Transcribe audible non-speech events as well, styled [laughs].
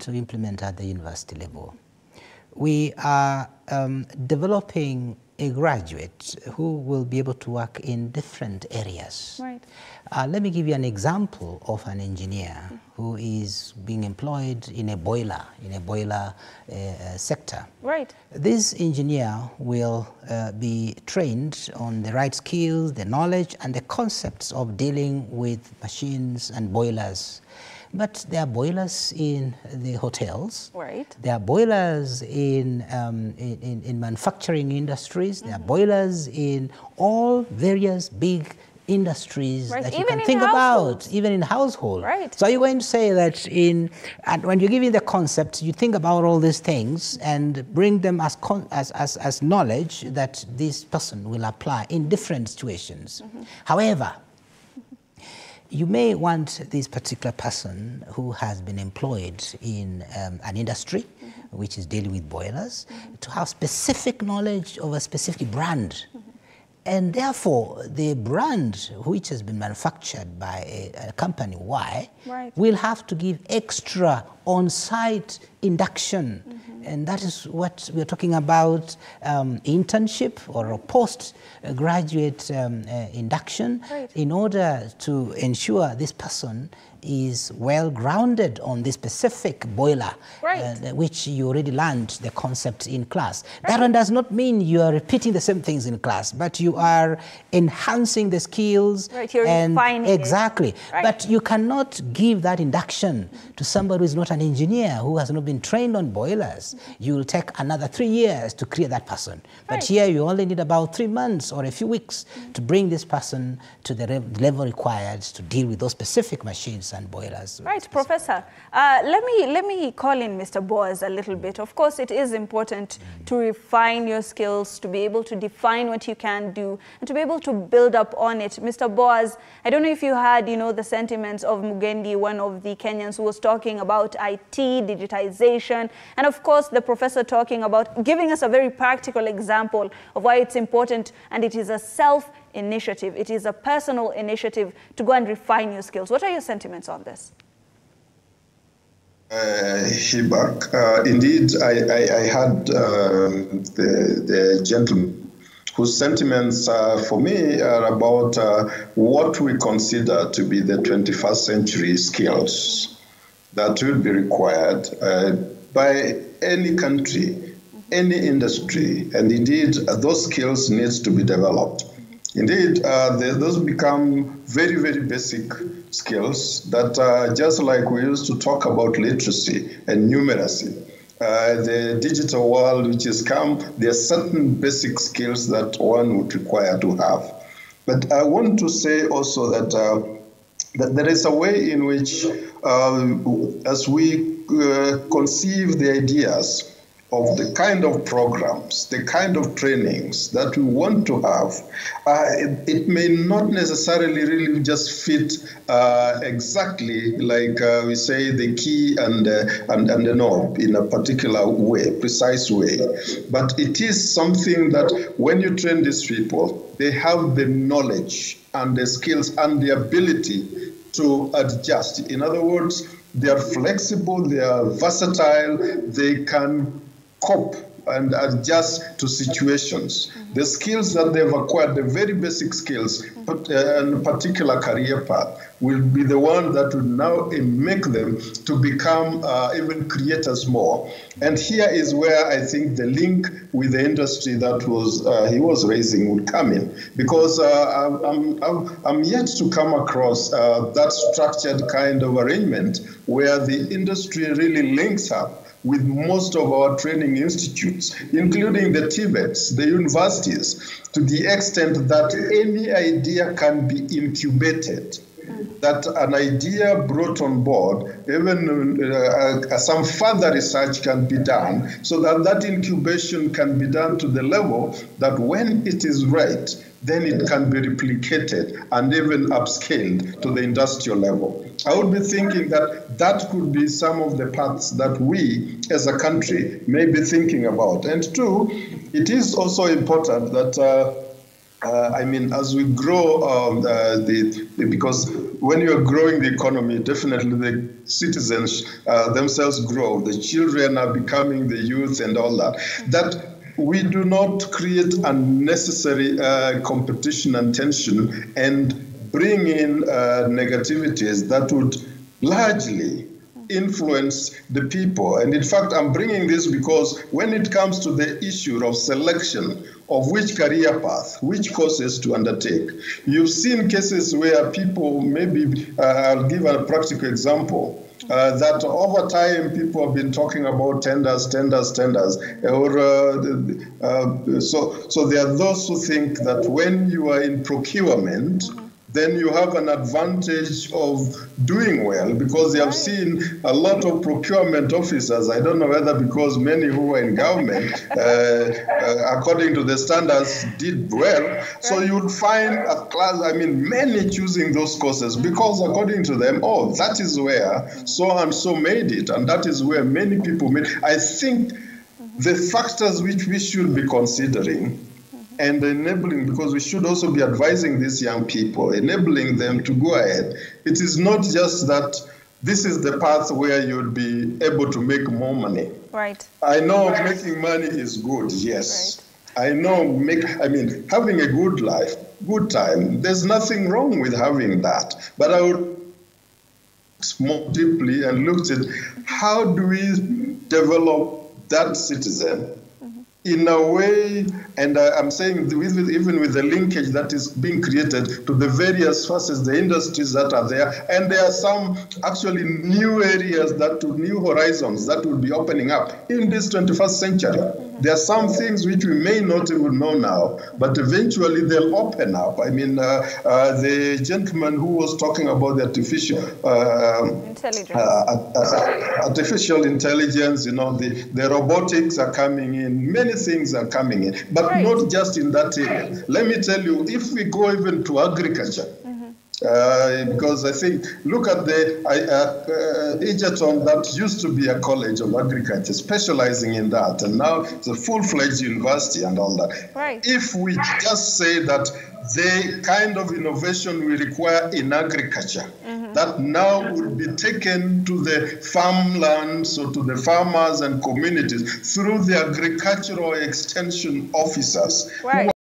to implement at the university level. We are um, developing a graduate who will be able to work in different areas. Right. Uh, let me give you an example of an engineer who is being employed in a boiler, in a boiler uh, uh, sector. Right. This engineer will uh, be trained on the right skills, the knowledge, and the concepts of dealing with machines and boilers. But there are boilers in the hotels. Right. There are boilers in, um, in, in, in manufacturing industries. There are boilers in all various big industries Right, that you even can think households. about, even in household. Right. So are you going to say that in, and when you're giving the concept, you think about all these things and bring them as, con, as, as, as knowledge that this person will apply in different situations. Mm-hmm. However, you may want this particular person who has been employed in um, an industry which is dealing with boilers to have specific knowledge of a specific brand. And therefore, the brand which has been manufactured by a, a company Y Right. will have to give extra on-site induction. And that is what we're talking about um, internship or a postgraduate um, uh, induction Right. in order to ensure this person is well grounded on the specific boiler, Right. uh, which you already learned the concept in class. That one does not mean you are repeating the same things in class, but you are enhancing the skills. Right, you're and refining it. Exactly. Right. But you cannot give that induction to somebody who is not an engineer, who has not been trained on boilers. You will take another three years to create that person. But Right. here you only need about three months or a few weeks to bring this person to the re- level required to deal with those specific machines and boilers. Right, Professor. Uh, let me let me call in Mr. Boaz a little bit. Of course, it is important to refine your skills, to be able to define what you can do, and to be able to build up on it. Mr. Boaz, I don't know if you had, you know, the sentiments of Mugendi, one of the Kenyans who was talking about IT, digitization, and of course, the professor talking about giving us a very practical example of why it's important, and it is a self initiative. It is a personal initiative to go and refine your skills. What are your sentiments on this? Uh, Hibak, uh, indeed, I, I, I had um, the, the gentleman whose sentiments uh, for me are about uh, what we consider to be the 21st century skills that will be required uh, by any country, any industry, and indeed uh, those skills needs to be developed. Indeed, uh, those become very, very basic skills that, uh, just like we used to talk about literacy and numeracy, uh, the digital world which has come, there are certain basic skills that one would require to have. But I want to say also that, uh, that there is a way in which, uh, as we uh, conceive the ideas of the kind of programs, the kind of trainings that we want to have, uh, it, it, may not necessarily really just fit uh, exactly like uh, we say the key and, uh, and, and the knob in a particular way, precise way. But it is something that when you train these people, they have the knowledge and the skills and the ability to adjust. In other words, they are flexible, they are versatile, they can cope and adjust to situations. The skills that they've acquired, the very basic skills, but uh, and particular career path, will be the one that will now make them to become uh, even creators more. And here is where I think the link with the industry that was uh, he was raising would come in, because uh, I'm, I'm, I'm yet to come across uh, that structured kind of arrangement where the industry really links up with most of our training institutes, including the TVETs, the universities, to the extent that any idea can be incubated. That an idea brought on board, even uh, uh, some further research can be done, so that that incubation can be done to the level that when it is right, then it can be replicated and even upscaled to the industrial level. I would be thinking that that could be some of the paths that we as a country may be thinking about. And two, it is also important that, uh, uh, I mean, as we grow, um, uh, the, because when you are growing the economy, definitely the citizens uh, themselves grow. The children are becoming the youth and all that. That we do not create unnecessary uh, competition and tension and bring in uh, negativities that would largely influence the people. And in fact, I'm bringing this because when it comes to the issue of selection of which career path, which courses to undertake, you've seen cases where people, maybe uh, I'll give a practical example. Uh, that over time people have been talking about tenders, tenders, tenders, or uh, uh, so. So there are those who think that when you are in procurement, mm-hmm then you have an advantage of doing well because you have seen a lot of procurement officers. I don't know whether because many who were in government, [laughs] uh, uh, according to the standards, did well. So you'll find a class, I mean, many choosing those courses because according to them, oh, that is where so and so made it, and that is where many people made. I think the factors which we should be considering and enabling, because we should also be advising these young people, enabling them to go ahead. It is not just that this is the path where you'll be able to make more money. Right. I know right. making money is good, yes. Right. I know make I mean having a good life, good time. There's nothing wrong with having that. But I would more deeply and looked at how do we develop that citizen in a way, and uh, I'm saying with, even with the linkage that is being created to the various facets, the industries that are there, and there are some actually new areas that to new horizons that will be opening up in this 21st century. There are some things which we may not even know now, but eventually they'll open up. I mean, uh, uh, the gentleman who was talking about the artificial uh, intelligence, uh, uh, artificial intelligence, you know, the, the robotics are coming in, many things are coming in, but right. not just in that area. Let me tell you, if we go even to agriculture, uh, because I think, look at the uh, uh, Egerton that used to be a college of agriculture, specializing in that, and now it's a full-fledged university and all that. Right. If we just say that the kind of innovation we require in agriculture, mm-hmm. that now would be taken to the farmlands or to the farmers and communities through the agricultural extension officers. Right.